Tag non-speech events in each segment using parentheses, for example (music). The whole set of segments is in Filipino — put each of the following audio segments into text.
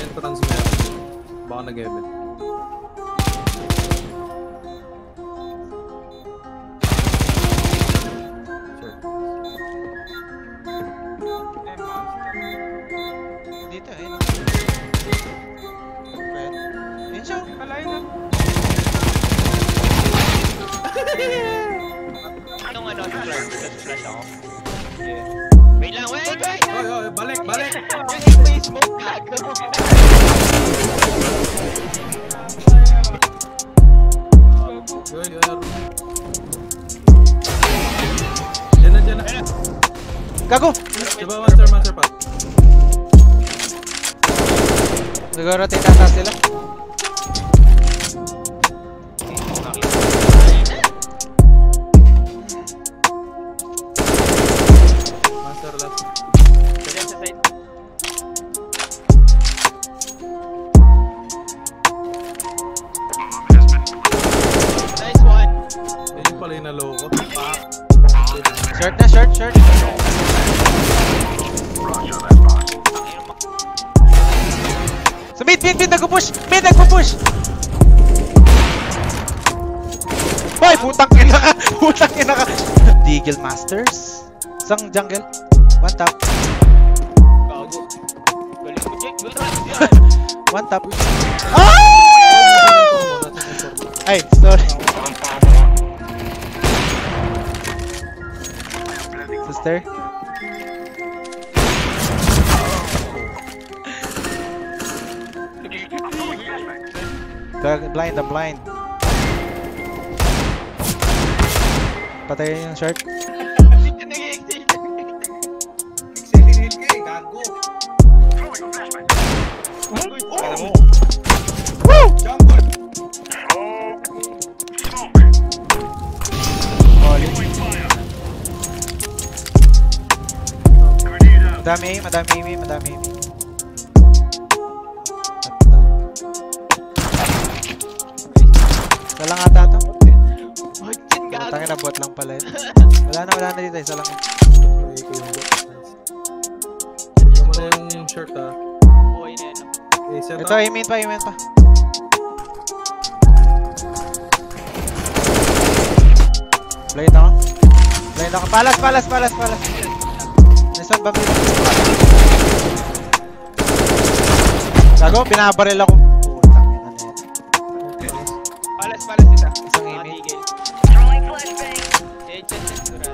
Entrance meron. Baka nag-ebit. Sure. Eh. Dito, ayun. Pwede. Ayun siya. Palayo na. Ano, flash, flash ako. Yeah. Wait lang, wait, wait! Oy, oy, balik, balik! Yung aim may smoke gago. Oy, oy, oy. Diyan na, diyan na. Gago! Diba, master, master pa. Siguro titataas sila. Naloko. Short na, short, short. Sa mid, mid, mid, nagpo-push! Mid, nagpo-push! Hoy, putang ina ka! (laughs) Putang ina ka! Deagle Masters? Isang jungle? One tap. Gago. Galing mo, Jake. One. Tap. Ah! Ay, sorry. Sister? Blind, I'm blind. Patayin yung short. Hindi ka eh, gago. Woo! Madami aim, madami aim, madami aim. Isa lang ata to. Magsin gago. Tangin na bot lang pala yun. (laughs) Wala na, wala na dito. Isa lang. Ay, ko yung bot. Nice. Tignan mo na yung shirt ah. Buhay na Ito, aimin pa, aimin pa. Blind ako. Blind ako. Palas, palas, palas, palas. Nice one, Bambi. Gago, binabaril ako. Putang ina na yan. Palas, palas isa. Isang Mga aiming. tigil. Eh, dyan, dyan,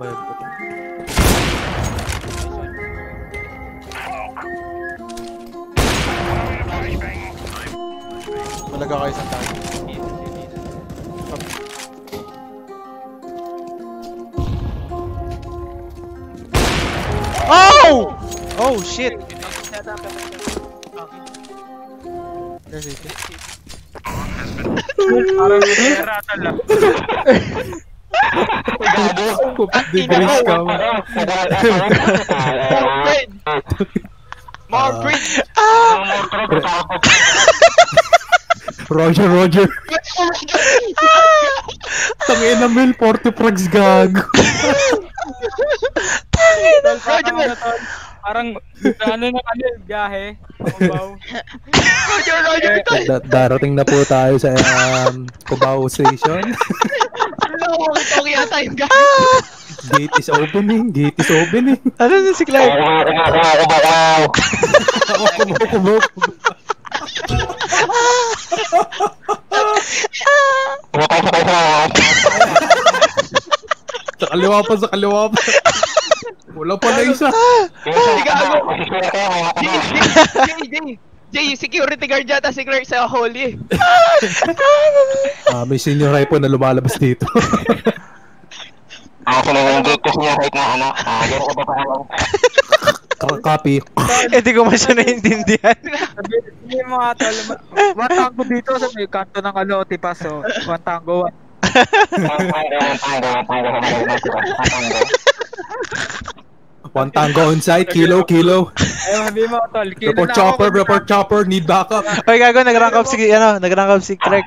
Nakatibayad ko to. Malaga kayo sa tayo. Oh! Oh, shit! There's (laughs) it. Parang (laughs) lang. Debris ka mo. More brain! More brain! Roger, Roger. Tangin na Mel, 40 frags gago. Parang ano, tol. Parang, ano na kami, biyahe. Roger, Roger! Da- darating na po tayo sa um, Cubao Station. Ano ko, okay yata yung. Gate is opening. Gate is opening. Ano na si? Ako, kumaw, kumaw. Sa kaliwa pa, sa kaliwa pa. Wala pa na isa. Hindi ka ako. Jay, Jay, Jay, Jay, security guard yata si Clark sa Holy. Ah, may senior rifle na lumalabas dito. Ako na yung gate kasi niya kahit na ano. Ah, ko ba pa K- Copy. Eh, di ko man siya naiintindihan. Sabi, mo nga tol, one tango dito sa may kanto ng ano, Tipaso. One tango, one. One tango on site, kilo, kilo. Ayun, sabi mo tol, kilo Report na chopper, ako. report chopper, need backup. Oy, gago, nag-rank up si, ano, nag-rank up si Clark.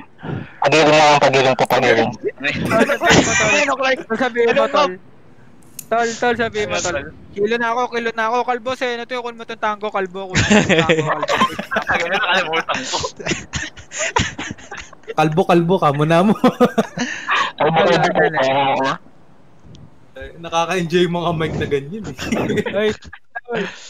Pagiling lang ang pagiling po pagiling. Tol, sabi mo tol. Ano? Tol, sabi mo tol. Tol, tol, sabi mo tol. Kilo na ako, kilo na ako. Kalbo, sa ano to, kun mo itong tango, kalbo. Kun mo itong tango, kalbo. Na. Kalbo, kalbo ka, muna mo. Ay, ba ito po kaya mo? Nakaka-enjoy yung mga mic na ganyan eh. Ay. (laughs)